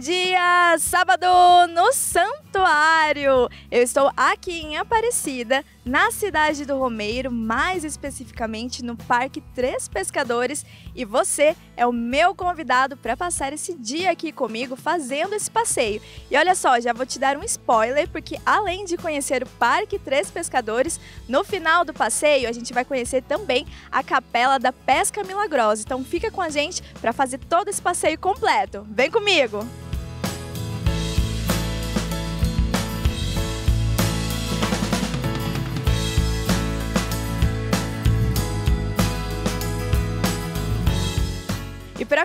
dia! Sábado no Santuário! Eu estou aqui em Aparecida, na cidade do Romeiro, mais especificamente no Parque Três Pescadores, e você é o meu convidado para passar esse dia aqui comigo fazendo esse passeio. E olha só, já vou te dar um spoiler, porque além de conhecer o Parque Três Pescadores, no final do passeio a gente vai conhecer também a Capela da Pesca Milagrosa. Então fica com a gente para fazer todo esse passeio completo. Vem comigo!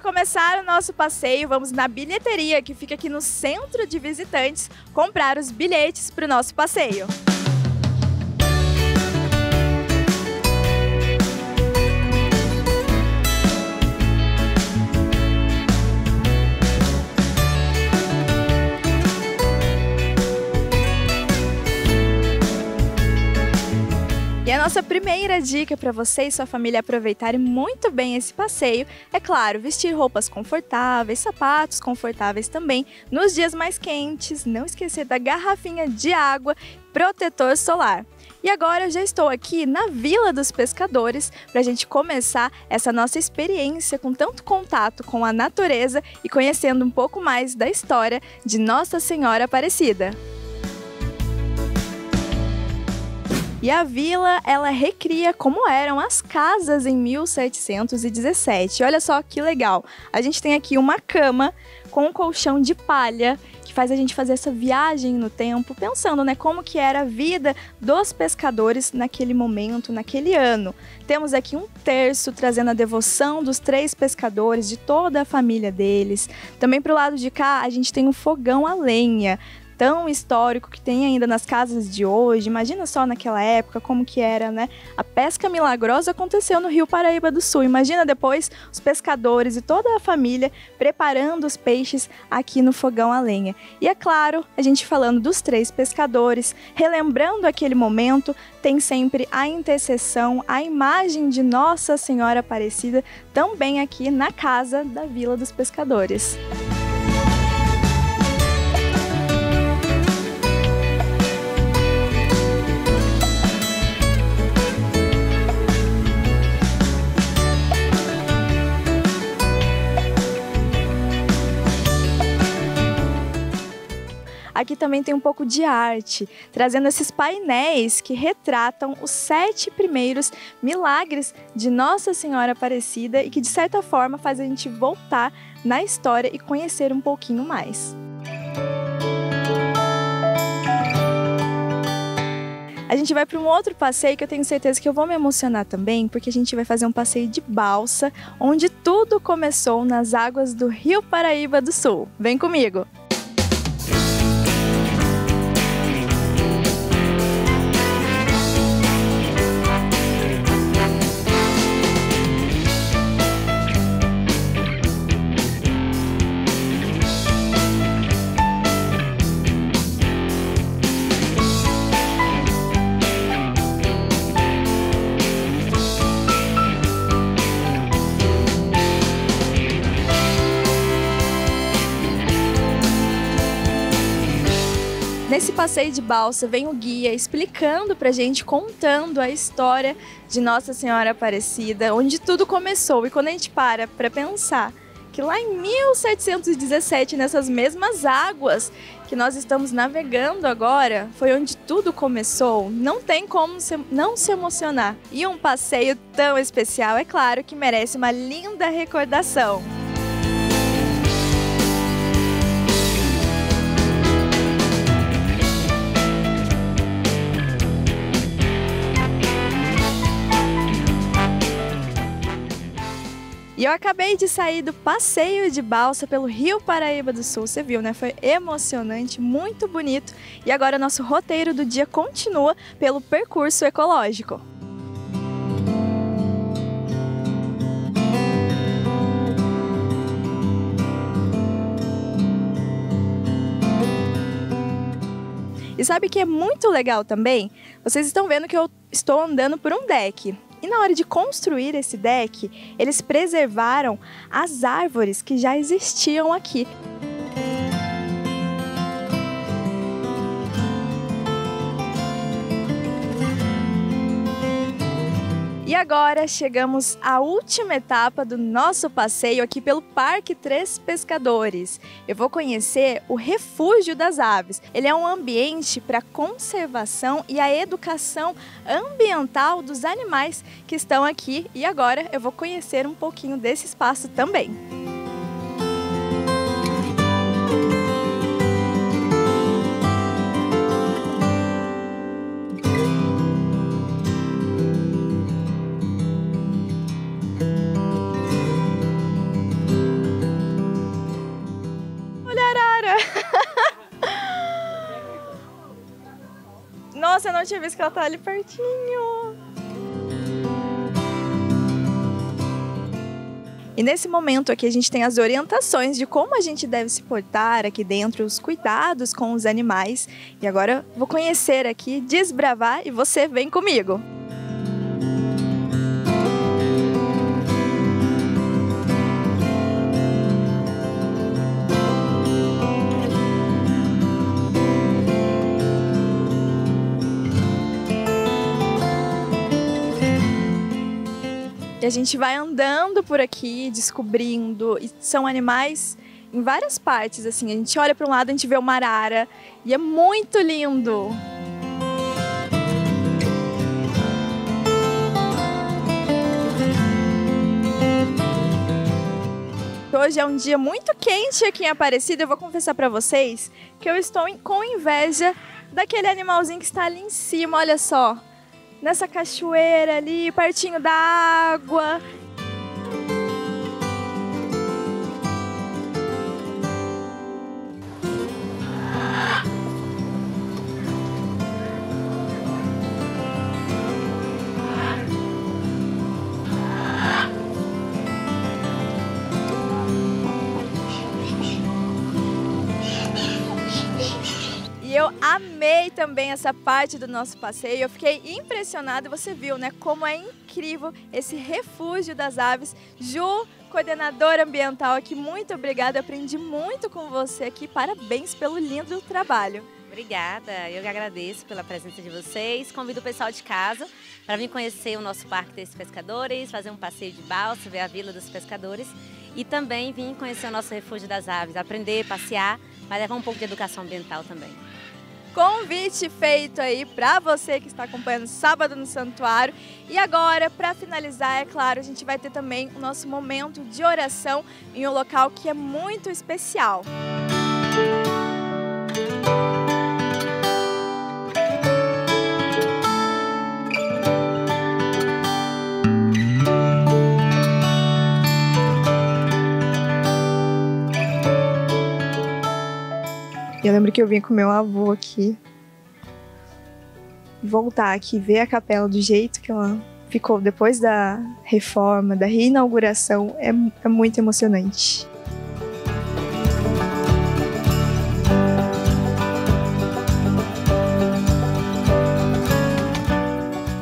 Começar o nosso passeio, vamos na bilheteria que fica aqui no centro de visitantes comprar os bilhetes para o nosso passeio. E a nossa primeira dica para você e sua família aproveitarem muito bem esse passeio é, claro, vestir roupas confortáveis, sapatos confortáveis também nos dias mais quentes, não esquecer da garrafinha de água, protetor solar. E agora eu já estou aqui na Vila dos Pescadores para a gente começar essa nossa experiência com tanto contato com a natureza e conhecendo um pouco mais da história de Nossa Senhora Aparecida. E a vila, ela recria como eram as casas em 1717. Olha só que legal. A gente tem aqui uma cama com um colchão de palha que faz a gente fazer essa viagem no tempo, pensando, né, como que era a vida dos pescadores naquele momento, naquele ano. Temos aqui um terço trazendo a devoção dos três pescadores, de toda a família deles. Também para o lado de cá, a gente tem um fogão a lenha, tão histórico que tem ainda nas casas de hoje. Imagina só naquela época como que era, né? A pesca milagrosa aconteceu no Rio Paraíba do Sul. Imagina depois os pescadores e toda a família preparando os peixes aqui no fogão a lenha. E é claro, a gente falando dos três pescadores, relembrando aquele momento, tem sempre a intercessão, a imagem de Nossa Senhora Aparecida também aqui na casa da Vila dos Pescadores. Aqui também tem um pouco de arte, trazendo esses painéis que retratam os sete primeiros milagres de Nossa Senhora Aparecida e que, de certa forma, faz a gente voltar na história e conhecer um pouquinho mais. A gente vai para um outro passeio que eu tenho certeza que eu vou me emocionar também, porque a gente vai fazer um passeio de balsa, onde tudo começou nas águas do Rio Paraíba do Sul. Vem comigo! Nesse passeio de balsa vem o guia explicando pra gente, contando a história de Nossa Senhora Aparecida, onde tudo começou. E quando a gente para para pensar que lá em 1717, nessas mesmas águas que nós estamos navegando agora, foi onde tudo começou, não tem como se, não se emocionar. E um passeio tão especial, é claro que merece uma linda recordação. Eu acabei de sair do passeio de balsa pelo Rio Paraíba do Sul, você viu, né? Foi emocionante, muito bonito. E agora nosso roteiro do dia continua pelo percurso ecológico. E sabe que é muito legal também? Vocês estão vendo que eu estou andando por um deck. E na hora de construir esse deck, eles preservaram as árvores que já existiam aqui. Agora chegamos à última etapa do nosso passeio aqui pelo Parque Três Pescadores. Eu vou conhecer o Refúgio das Aves. Ele é um ambiente para conservação e a educação ambiental dos animais que estão aqui e agora eu vou conhecer um pouquinho desse espaço também. Nossa, eu não tinha visto que ela tá ali pertinho. E nesse momento aqui a gente tem as orientações de como a gente deve se portar aqui dentro, os cuidados com os animais. E agora vou conhecer aqui, desbravar e você vem comigo. A gente vai andando por aqui, descobrindo. E são animais em várias partes, assim. A gente olha para um lado, a gente vê uma arara. E é muito lindo. Hoje é um dia muito quente aqui em Aparecida. Eu vou confessar para vocês que eu estou com inveja daquele animalzinho que está ali em cima. Olha só nessa cachoeira ali, pertinho da água. Amei também essa parte do nosso passeio. Eu fiquei impressionada, você viu, né, como é incrível esse refúgio das aves. Ju, coordenadora ambiental aqui, muito obrigada. aprendi muito com você aqui. Parabéns pelo lindo trabalho. Obrigada, eu que agradeço pela presença de vocês. Convido o pessoal de casa para vir conhecer o nosso Parque dos Pescadores, fazer um passeio de balsa, ver a Vila dos Pescadores e também vir conhecer o nosso Refúgio das Aves, aprender, passear, mas levar um pouco de educação ambiental também. Convite feito aí para você que está acompanhando Sábado no Santuário. E agora, para finalizar, é claro, a gente vai ter também o nosso momento de oração em um local que é muito especial. Eu lembro que eu vim com meu avô aqui. Voltar aqui, ver a capela do jeito que ela ficou depois da reforma, da reinauguração, é, é muito emocionante.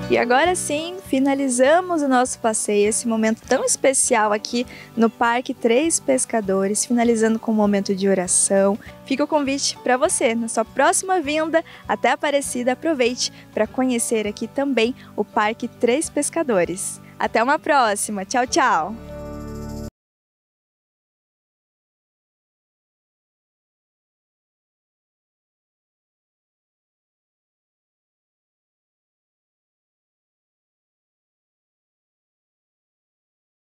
E agora sim, finalizamos o nosso passeio, esse momento tão especial aqui no Parque Três Pescadores, finalizando com um momento de oração. Fica o convite para você, na sua próxima vinda até Aparecida, aproveite para conhecer aqui também o Parque Três Pescadores. Até uma próxima, tchau, tchau!